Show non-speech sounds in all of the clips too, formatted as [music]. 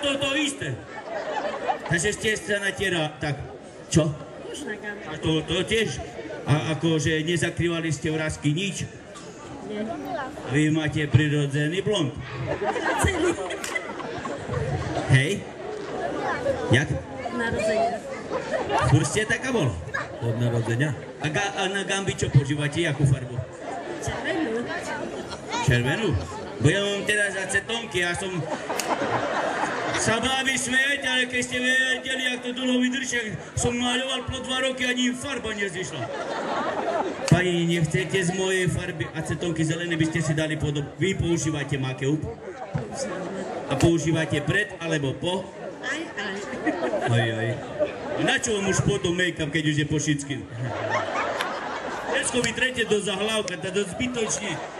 to to isté. Takže ste sa natiera, tak, čo? A to, to tiež? A akože nezakrývali ste vrázky nič? Vy máte prirodzený blond. Hej? Jak? Narodzenie. Furt ste taká bol? Od narodzenia? A, ga, a na gambi čo používate? Jakú farbu? Červenú. Červenú? Bo ja mám teraz acetonky, ja som sa baví smiať, ale keď ste vedeli, jak to dlho vydrží, som maľoval po dva roky, ani im farba nezišla. Pani, nechcete z mojej farby acetonky zelené, by ste si dali podob... Vy používate makeup? A používate pred alebo po? Aj, aj. Aj, aj. Na čo vám už potom make-up, keď už je po šicky? Dnesko vy trete do zahlavka, to je zbytočne.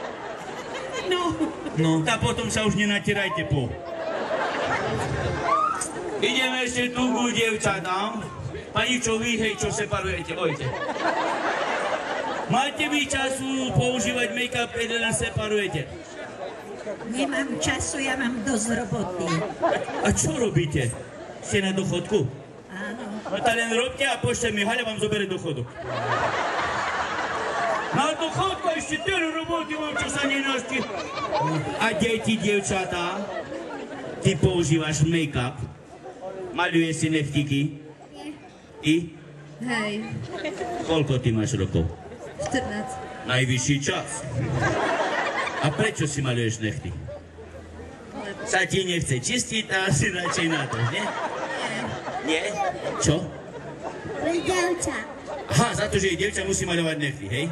No. No. A potom sa už nenatierajte po. Ideme ešte tu ku devčatám. Pani, čo vy, hej, čo separujete, ojte. Máte vy času používať make-up, keď len separujete? Nemám času, ja mám dosť roboty. A čo robíte? Ste na dochodku? Áno. No to len robte a pošte mi, Haľa vám zobere dochodok. Na dochodku ešte ten roboty mám, čo sa nenosti. A deti, dievčatá, ty používaš make-up, maluje si neftiky. I? Hej. Koľko ty máš rokov? 14. Najvyšší čas. A prečo si maluješ nechty? Sa ti nechce čistiť a si radšej na to, nie? Nie. Čo? Devča. Aha, za to, že jej devča musí maľovať nechty, hej?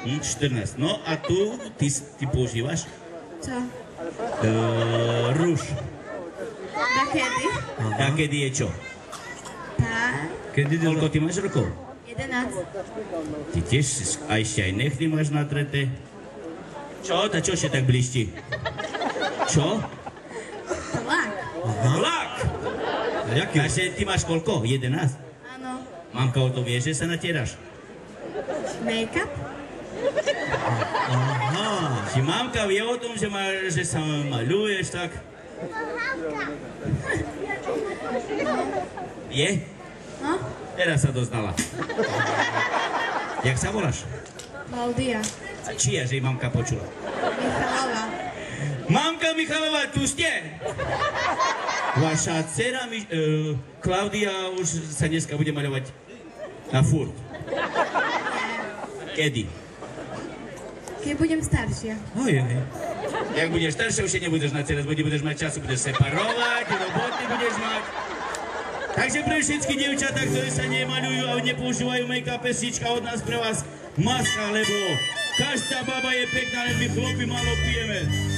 Hm, 14. No a tu ty, ty používaš Čo? uh, rúž. Na kedy? A kedy je čo? Tak. Kedy Koľko ty máš rokov? 11. Ty tiež si, a ešte aj nechty máš natreté. Čo? Ta čo ešte tak blíšti? Čo? Vlak! A jaký? Takže ty máš koľko? 11? Áno. Mamka o to vie, že sa natieraš? Make-up? Aha. Či mamka vie o tom, že, ma, že sa maluješ tak? Je? No? Teraz sa doznala. Jak sa voláš? Klaudia. A čia, že jej mamka počula? Michalová. Mamka Michalová, tu ste? Vaša dcera, mi, uh, Klaudia, už sa dneska bude maľovať na furt. Kedy? Keď budem staršia. Aj. Jak budeš staršia, už nebudeš na teraz, bude, budeš mať času, budeš separovať, roboty budeš mať. Takže pre všetky dievčatá, ktoré sa nemaľujú a nepoužívajú make-up, pesnička od nás pre vás maska, lebo každá baba je pekná, len my chlopy malo pijeme.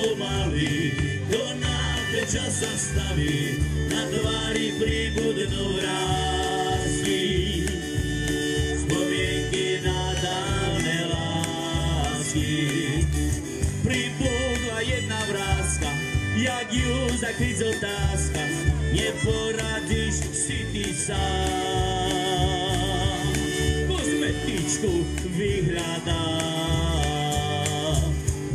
Pomaly, to nám ten čas zastaví, na tvári príbudnú vrázky. Spomienky na dávne lásky. Pribudla jedna vrázka, jak ju zakryť z otázka, neporadíš si ty sám. Kozmetičku vyhľadám.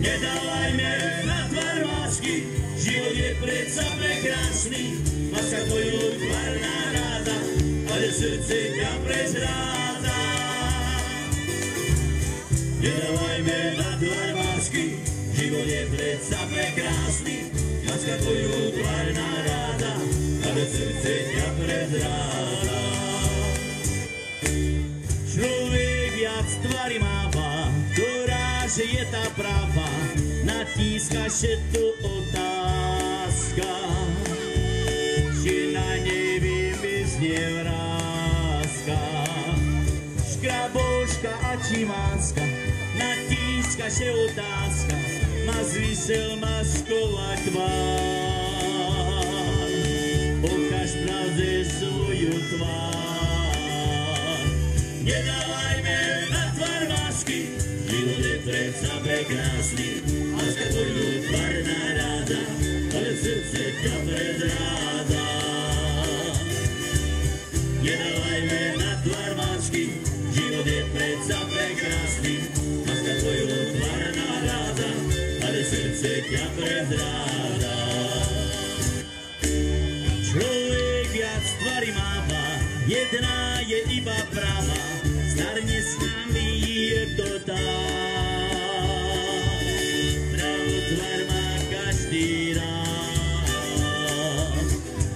Nedávajme na tvár lásky, život je predsa prekrásny. Maska tvoju tvár náráda, ale srdce ťa prezráda. Nedávajme na tvár lásky, život je predsa prekrásny. Maska tvoju tvár náráda, ale srdce ťa prezráda. Človek viac tvary máva, ktorá že je tá práva, natíska že tu otázka, či na nej vymizne vrázka. Škraboška a či máska, natíska že otázka, má zmysel maskovať tvár. Ukáž pravde svoju tvár. Nedávajme na srdce ťa prezráda. Človek viac tvary máva, jedna je iba práva, starne s nami je to tak. Pravú tvár má každý rád.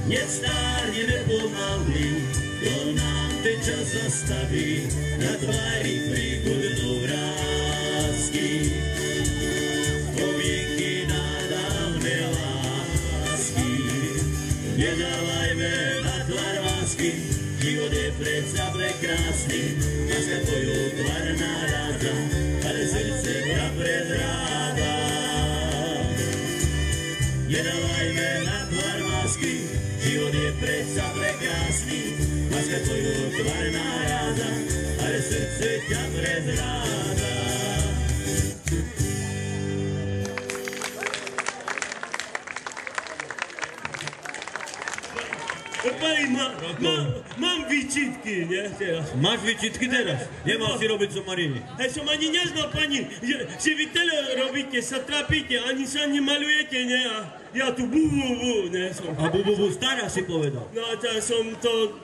Nestárneme pomaly, to nám ten čas zastaví, na tvári pribudnú Láska tvoju tvár naráda, ale srdce ťa prezráda. Pani, ma, ma, mám výčitky, nie, teraz. Máš výčitky teraz? Nemal si robiť somariny. Ja som ani neznal, pani, že, že vy tele robíte, sa trápite, ani sa nemalujete, nie? A ja tu bu, bu, bu, nie som. A bu, bu, bu, stará si povedal. No a tá som to...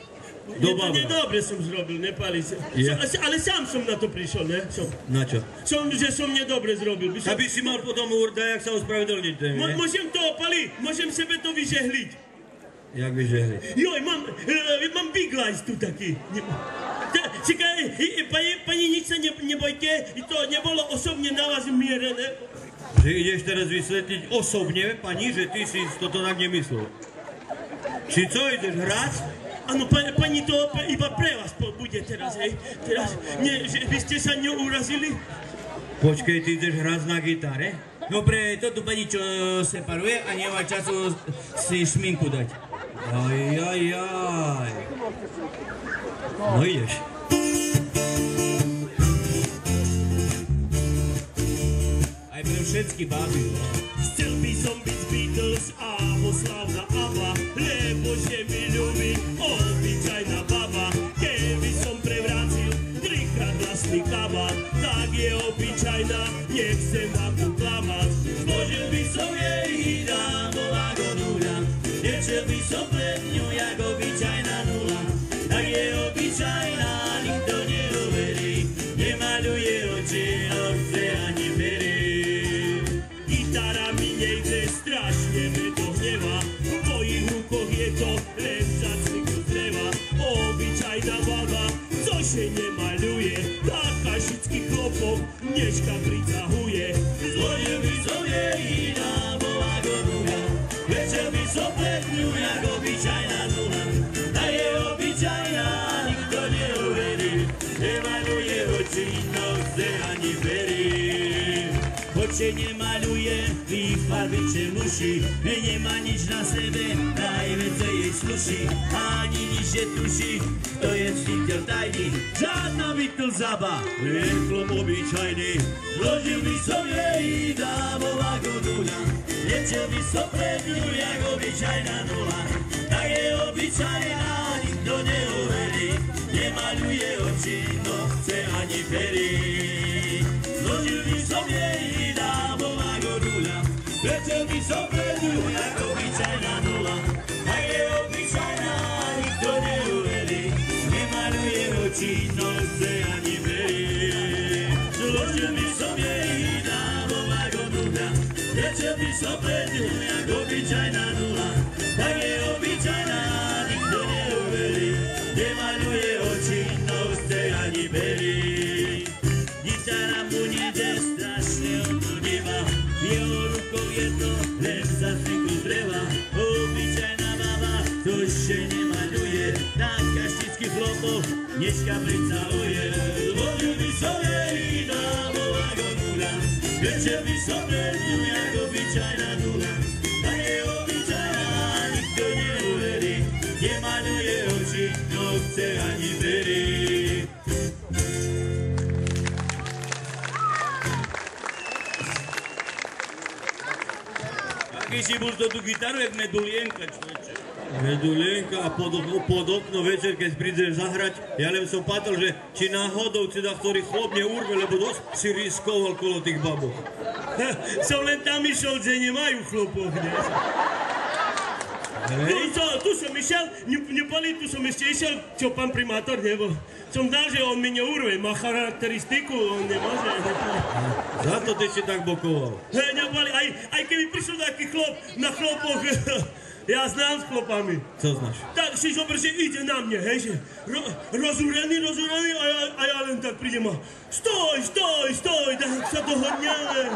Dobabra. Ne, nedobre som zrobil, nepali sa. Je. Sa- Ale sám som na to prišiel, ne? Som, Na čo? som že som nedobre zrobil. By som, Aby si mal potom urda, jak sa ospravedlniť, Mo, ne? môžem to opaliť, môžem sebe to vyžehliť. Jak vyžehli. Joj, mám, e, mám big lies tu taký. Čekaj, e, e, pani, pani, nič sa ne, nebojte, to nebolo osobne na vás mierené. Že ideš teraz vysvetliť osobne, pani, že ty si toto tak nemyslel. Či co, ideš hrať? Áno, pani, pani to iba pre vás bude teraz, hej. Teraz, nie, že vy ste sa neurazili? Počkej, ty ideš hrať na gitare? Dobre, to tu pani čo separuje a nemá času si šminku dať. Aj, aj, aj. No ideš. Aj pre všetky baby. Chcel by som byť Beatles a slávna Ava, lebo že mi obyčajná, nechcem vám tu klamať. Zložil by som jej dámov ako nuľa, nešiel by som pred ňu jak dneška pricahuje. Zložil by som jej dámov ako nuľa, večer by som pred ňu jak obyčajná nula. Tak je obyčajná, nikto neuverí, nemaluje oči, noce ani perí. Oči nemaluje, farbiče muši, nemá nič na sebe, najviacej jej sluší, ani nič netuší, to je ctiteľ tajný, žiadna bytl zaba, chlop obyčajný, zložil by som jej dávol ako nuľa, liečil by som pred ňu, jak obyčajná nula, tak je obyčajná, nikto neuverí, nemaluje oči, nohce ani perí. Zložil by som jej nuľa, Letel by som pred ňu, jak obyčajná nula. A je obyčajná, nikto neuverí, nemaluje oči, noze ani perí. Zložil by som jej dávol ako nuľa, letel by som pred baba, to ešte nemaľuje, tak kaštický chlopov dneska pricahuje. Zvolil by som jej dávol ako nuľa, večer by som pred ňu jak obyčajná nula. A je obyčajná, nikto neuverí, nemaľuje oči, nohce ani perí. Aký si bol to tú gitaru, jak Medulienka, človeče. Medulinka a pod, okno- pod okno večer, keď prídeš zahrať, ja len som patril, že či náhodou si da ktorý chlop neurve, lebo dosť si riskoval kolo tých babok. Som len tam išiel, že nemajú chlopov, ne? No, to, tu som išiel, ne, neboli, tu som ešte išiel, čo pán primátor nebo. Som znal, že on mi neurve, má charakteristiku, on nemôže. Za to ty si tak bokoval. Hej, neboli, aj, aj keby prišiel taký chlop na chlopoch, [laughs] ja znám s chlopami. Co znáš? Tak si zober, že ide na mne, hej, že ro, rozúrený, rozúrený a ja, a ja len tak prídem a stoj, stoj, stoj, tak sa dohodneme.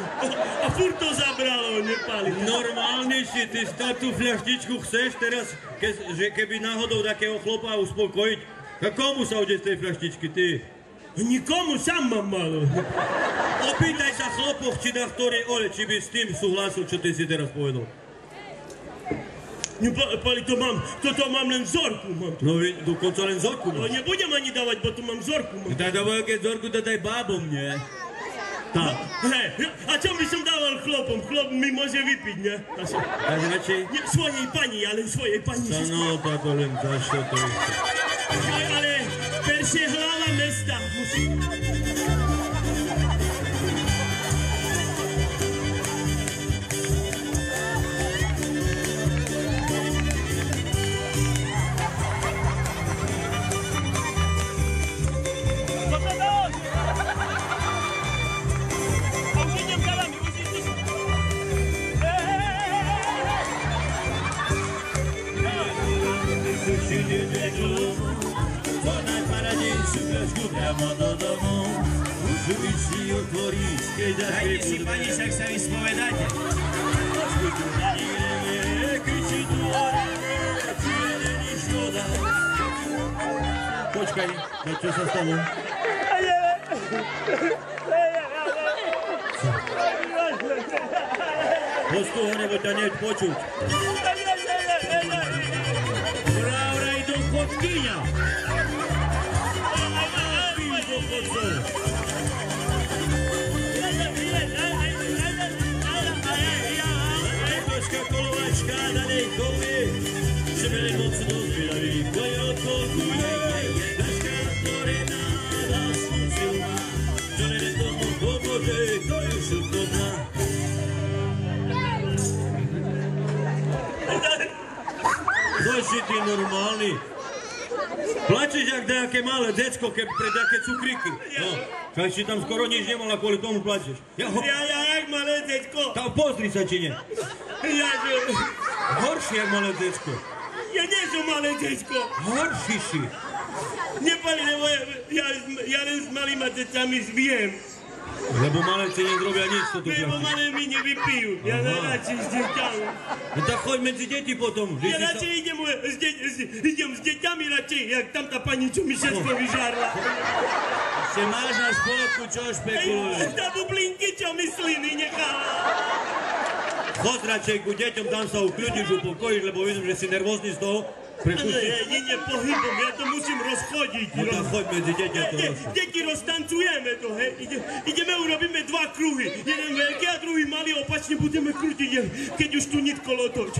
A furt to zabralo, nepali. Normálny si, ty stá tú fľaštičku chceš teraz, ke, že keby náhodou takého chlopa uspokojiť, komu sa ide z tej fľaštičky, ty? Nikomu sám mám malo. Opýtaj sa chlopov, či na ktorej ole, či by s tým súhlasil, čo ty si teraz povedal. Nepali, to mám, toto mám len vzorku, mám. No dokonca len zorku No máš. nebudem ani dávať, bo tu mám vzorku, mám. Tak dávaj, keď zorku to daj babom, nie? Tak. Hej, a čo by som dával chlopom? Chlop mi môže vypiť, ne? A sa- Tak radšej? Nie, svojej pani, ale svojej pani. No, no, tak len to to. Ale, ale. Peršie hlava mesta. musí... si otworić, kiedy Dajte si pani, však sa vyspovedáte. Kriči tu Čiernení škoda Počkaj, no čo sa stalo? Postu ho, nebo ťa neď počuť. Vrávra do chodkyňa. Píš kolovačka na nej kolie, šebele mocno zbieraví, koje odkokuje, taška otvorená, hlasnú silná, čo len tomu pomôže, to je šukovná. Co si ty normálny? Plačeš jak nejaké malé decko, keď pre nejaké cukríky. No, však si tam skoro nič nemala, kvôli tomu plačeš. Ja ho... Ja, ja, jak malé decko. Tam pozri sa, či nie. Ja, že... Horší jak malé decko. Ja nie som malé decko. Horší si. Nepali, lebo ja, ja, ja len s malými decami zviem. Lebo malé si nedrobia nič, to tu Lebo malé mi nevypijú. Ja najradšej s deťami. No tak choď medzi deti potom. Ja radšej idem, s de, s, idem s deťami radšej, jak tam tá pani, čo mi všetko vyžarla. Se máš na spolku, čo špekuluješ. tá bublinky, čo mysliny nechala. Chod radšej ku deťom, tam sa ukľudíš, upokojíš, lebo vidím, že si nervózny z toho. Prepusti. Jedine pohybom, ja to musím rozchodiť. No tak choď medzi deti to rozchod. deti roztancujeme to, hej. Ide, ideme, urobíme dva kruhy. Jeden veľký a druhý malý, opačne budeme krútiť, keď už tu nitko lotoč.